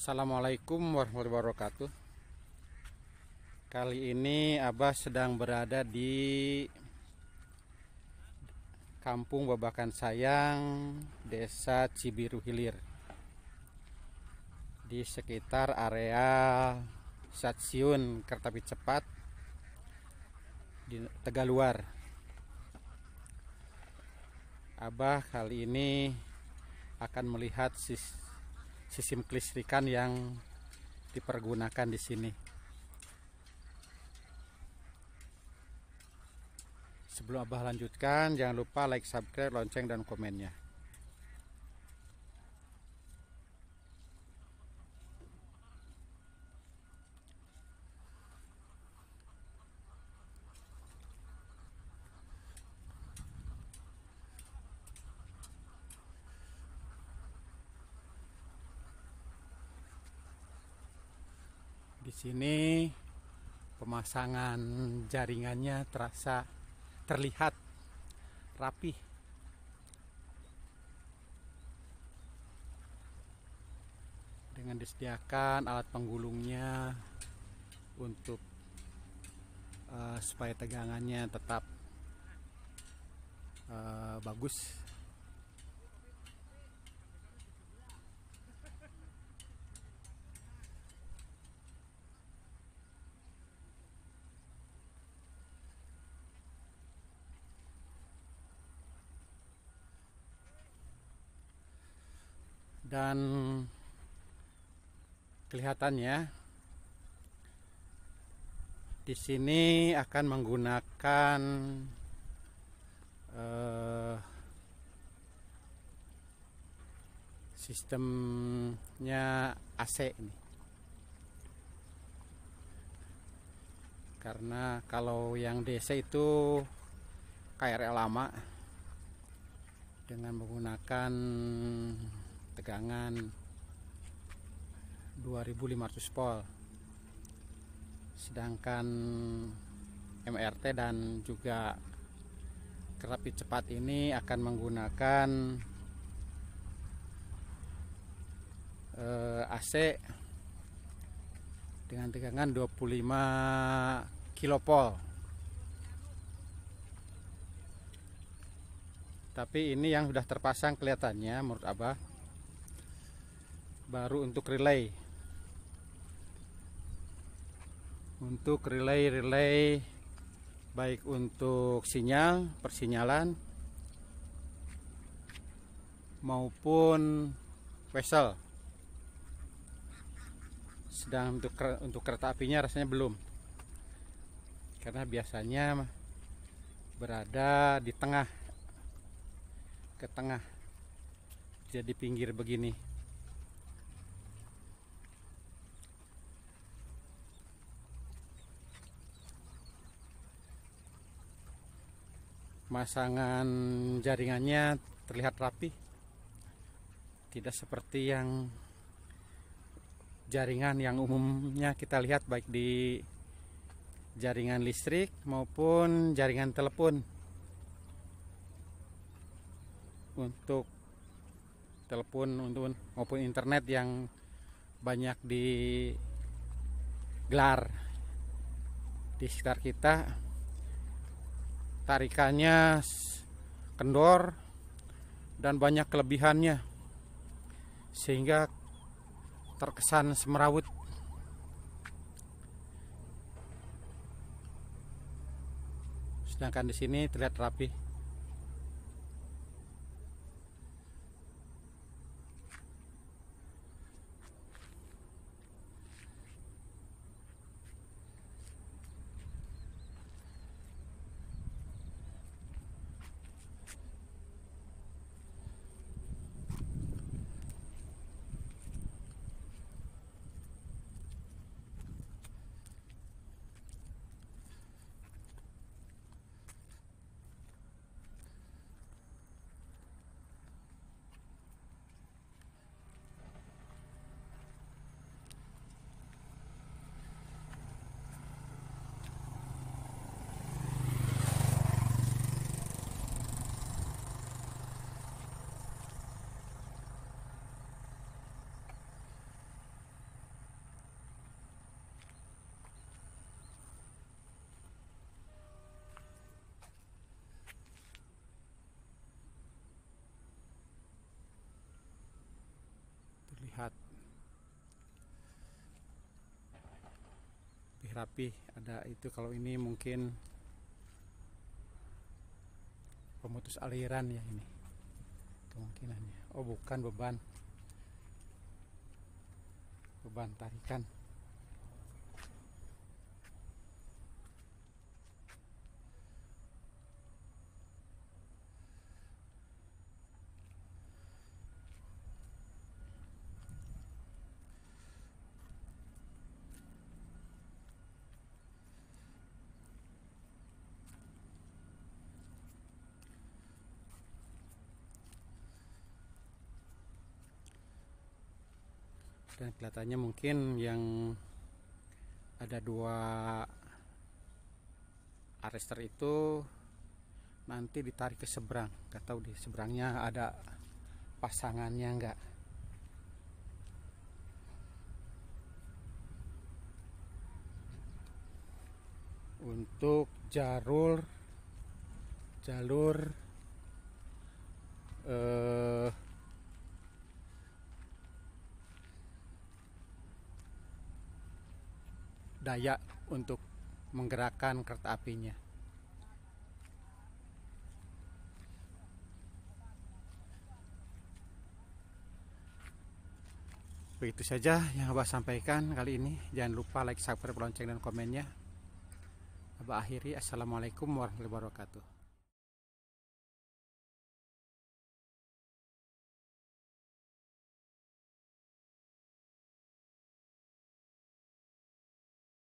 Assalamualaikum warahmatullahi wabarakatuh. Kali ini Abah sedang berada di Kampung Babakan Sayang Desa Cibiru Hilir. Di sekitar area stasiun kereta api cepat di Tegaluar Abah kali ini akan melihat sistem kelistrikan yang dipergunakan di sini. Sebelum Abah lanjutkan, jangan lupa like, subscribe, lonceng, dan komennya. Di sini pemasangan jaringannya terasa terlihat rapi. Dengan disediakan alat penggulungnya untuk uh, supaya tegangannya tetap uh, bagus dan kelihatannya di sini akan menggunakan uh, sistemnya AC ini. Karena kalau yang DC itu KRL lama dengan menggunakan tegangan 2500 volt sedangkan MRT dan juga kereta cepat ini akan menggunakan eh, AC dengan tegangan 25 kilopol. Tapi ini yang sudah terpasang kelihatannya menurut Abah baru untuk relay. Untuk relay-relay baik untuk sinyal persinyalan maupun vessel sedang untuk untuk kereta apinya rasanya belum. Karena biasanya berada di tengah ke tengah. Jadi pinggir begini Masangan jaringannya terlihat rapi. Tidak seperti yang jaringan yang umumnya kita lihat baik di jaringan listrik maupun jaringan telepon. Untuk telepon untuk maupun internet yang banyak digelar di sekitar kita tarikannya kendor dan banyak kelebihannya. Sehingga terkesan semerawut. Sedangkan di sini terlihat rapi lihat lebih rapi ada itu kalau ini mungkin pemutus aliran ya ini. Kemungkinannya. Oh bukan beban. Beban tarikan dan kelihatannya mungkin yang ada dua arrester itu nanti ditarik ke seberang. Nggak tahu di seberangnya ada pasangannya enggak untuk jalur jalur eh, daya untuk menggerakkan kereta apinya. Begitu saja yang Abah sampaikan kali ini. Jangan lupa like, subscribe, lonceng, dan komennya. Abah akhiri. Assalamualaikum warahmatullahi wabarakatuh.